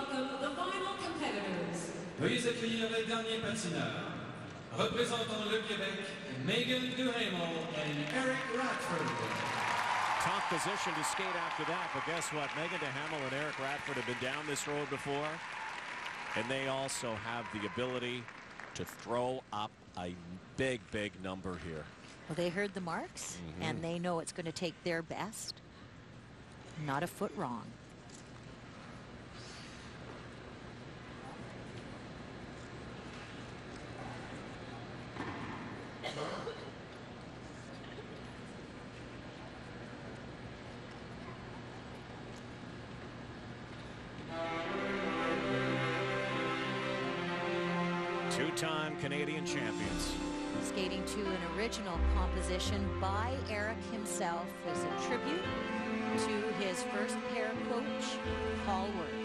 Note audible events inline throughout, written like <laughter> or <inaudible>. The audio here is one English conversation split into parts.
welcome the final competitors. Veuillez accueillir les derniers patineurs. Représentant le Québec, Meagan Duhamel and Eric Radford. Tough position to skate after that, but guess what? Meagan Duhamel and Eric Radford have been down this road before, and they also have the ability to throw up a big, big number here. Well, they heard the marks, Mm -hmm. and they know it's going to take their best. Not a foot wrong. Two-time Canadian champions. Skating to an original composition by Eric himself as a tribute to his first pair coach, Paul Wirtz.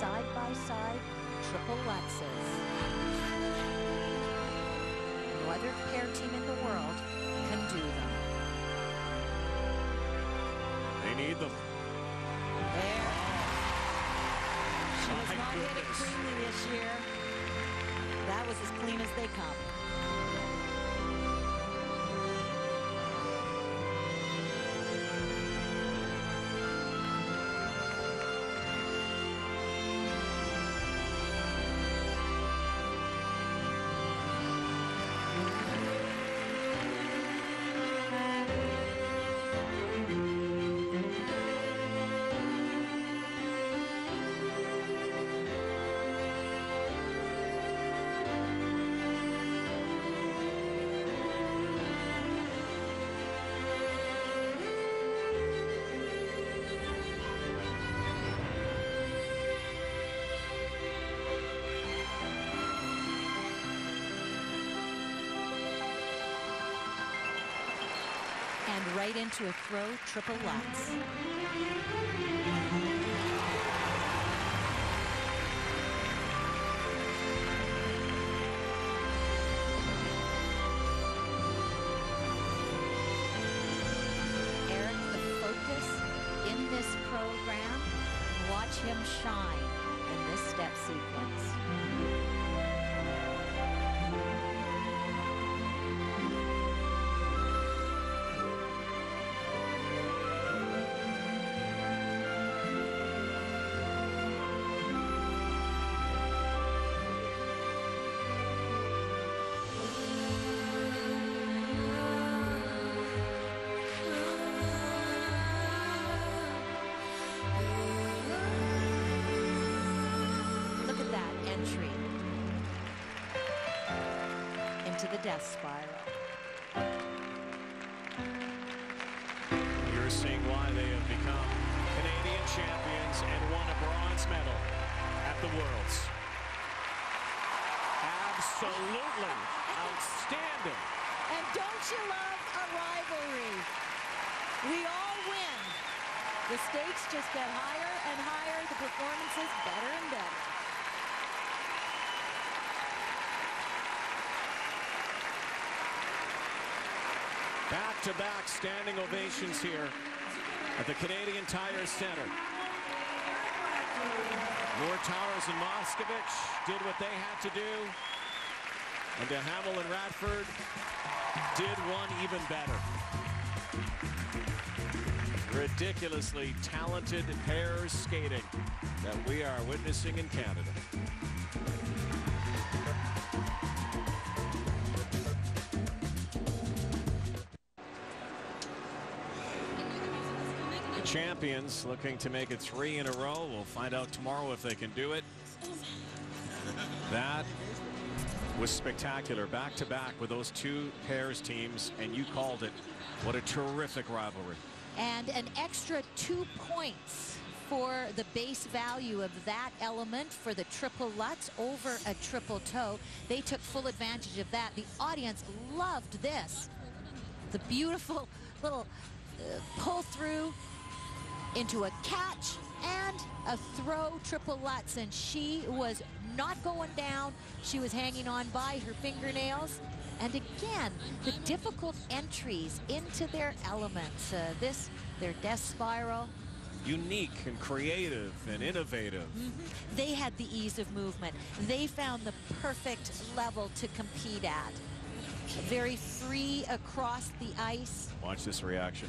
Side-by-side triple Lutzes. No other pair team in the world can do them. They need them. There. She My has not hit it cleanly this year. That was as clean as they come. And right into a throw triple Lutz. Eric, the focus in this program, watch him shine in this step sequence. Entry into the death spiral. You're seeing why they have become Canadian champions and won a bronze medal at the Worlds. Absolutely outstanding. And don't you love a rivalry? We all win. The stakes just get higher and higher, the performances better and better. Back-to-back standing ovations here at the Canadian Tire Center. Moore-Towers and Moscovitch did what they had to do. And Duhamel and Radford did one even better. Ridiculously talented pairs skating that we are witnessing in Canada. Champions looking to make it three in a row. We'll find out tomorrow if they can do it. That was spectacular. Back to back with those two pairs teams, and you called it. What a terrific rivalry. And an extra two points for the base value of that element for the triple Lutz over a triple toe. They took full advantage of that. The audience loved this. The beautiful <laughs> little uh, pull through into a catch and a throw triple Lutz and she was not going down. She was hanging on by her fingernails. And again the difficult entries into their elements. Uh, this their death spiral. Unique and creative and innovative. they had the ease of movement. They found the perfect level to compete at. Very free across the ice. Watch this reaction.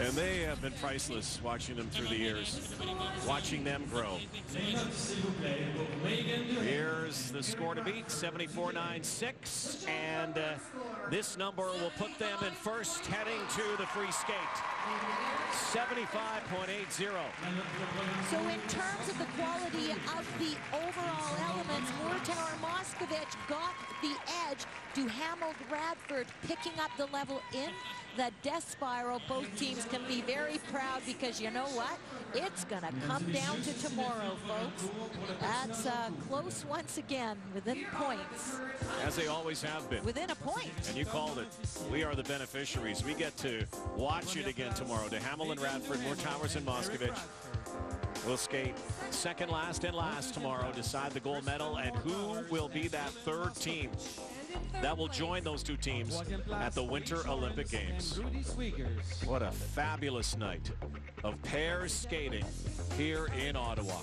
and they have been priceless watching them through the years, watching them grow. Here's the score to beat 74-96 and uh, this number will put them in first heading to the free skate 75.80 So in terms of the quality of the overall elements, Moortower Moscovitch got the edge. Duhamel Radford picking up the level in the death spiral. Both teams can be very proud because you know what? It's going to come down to tomorrow, folks. That's uh, close once again within points. as they always have been Within a point. and you called it we are the beneficiaries we get to watch it again tomorrow to Hamilton Radford Moore-Towers and Moscovitch will skate second last and last tomorrow decide the gold medal and who will be that third team that will join those two teams at the Winter Olympic Games. What a fabulous night of pairs skating here in Ottawa.